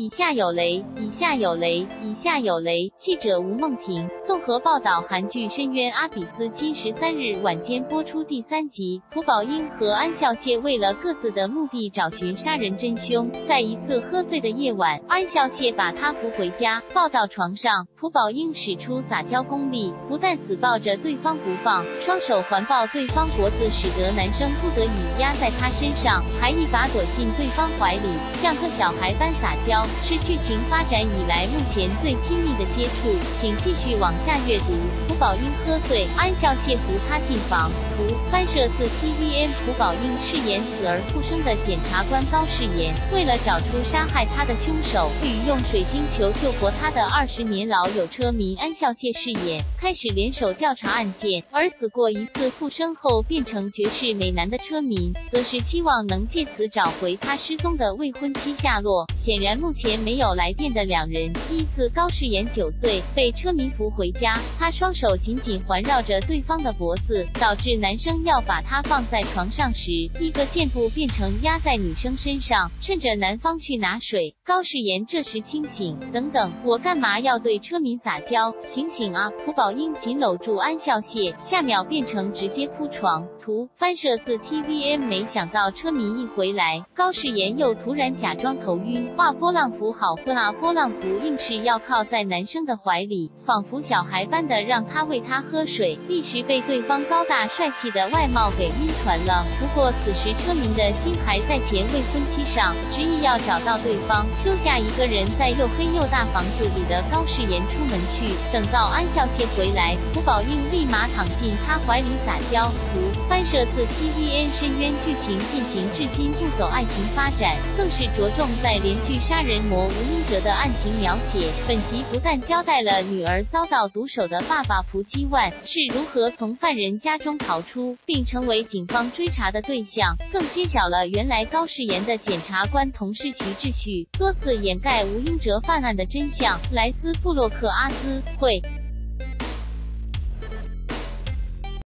以下有雷，以下有雷，以下有雷。记者吴梦婷综合报道，韩剧《深渊阿比斯》今十三日晚间播出第三集。朴宝英和安孝燮为了各自的目的找寻杀人真凶，在一次喝醉的夜晚，安孝燮把他扶回家，抱到床上。朴宝英使出撒娇功力，不但死抱着对方不放，双手环抱对方脖子，使得男生不得已压在他身上，还一把躲进对方怀里，像个小孩般撒娇。是剧情发展以来目前最亲密的接触，请继续往下阅读。朴宝英喝醉，安孝燮扶他进房。图翻摄自 TVN。朴宝英饰演死而复生的检察官高世炎，为了找出杀害他的凶手，与用水晶球救活他的二十年老友车迷安孝燮饰演，开始联手调查案件。而死过一次复生后变成绝世美男的车迷，则是希望能借此找回他失踪的未婚妻下落。显然目前。前没有来电的两人，一次高世妍酒醉被车迷扶回家，他双手紧紧环绕着对方的脖子，导致男生要把他放在床上时，一个箭步变成压在女生身上。趁着男方去拿水，高世妍这时清醒。等等，我干嘛要对车迷撒娇？醒醒啊！朴宝英紧搂住安孝燮，下秒变成直接铺床。图翻摄自 TVN。没想到车迷一回来，高世妍又突然假装头晕，画波浪浪。符好混啊！波浪符硬是要靠在男生的怀里，仿佛小孩般的让他喂他喝水，一时被对方高大帅气的外貌给晕船了。不过此时车明的心还在前未婚妻上，执意要找到对方，丢下一个人在又黑又大房子里的高世妍出门去。等到安孝燮回来，朴宝英立马躺进他怀里撒娇。图翻摄自 TVN 深渊，剧情进行至今不走爱情发展，更是着重在连续杀人。人魔吴英哲的案情描写，本集不但交代了女儿遭到毒手的爸爸朴基万是如何从犯人家中逃出，并成为警方追查的对象，更揭晓了原来高世言的检察官同事徐志旭多次掩盖吴英哲犯案的真相。莱斯布洛克阿兹会。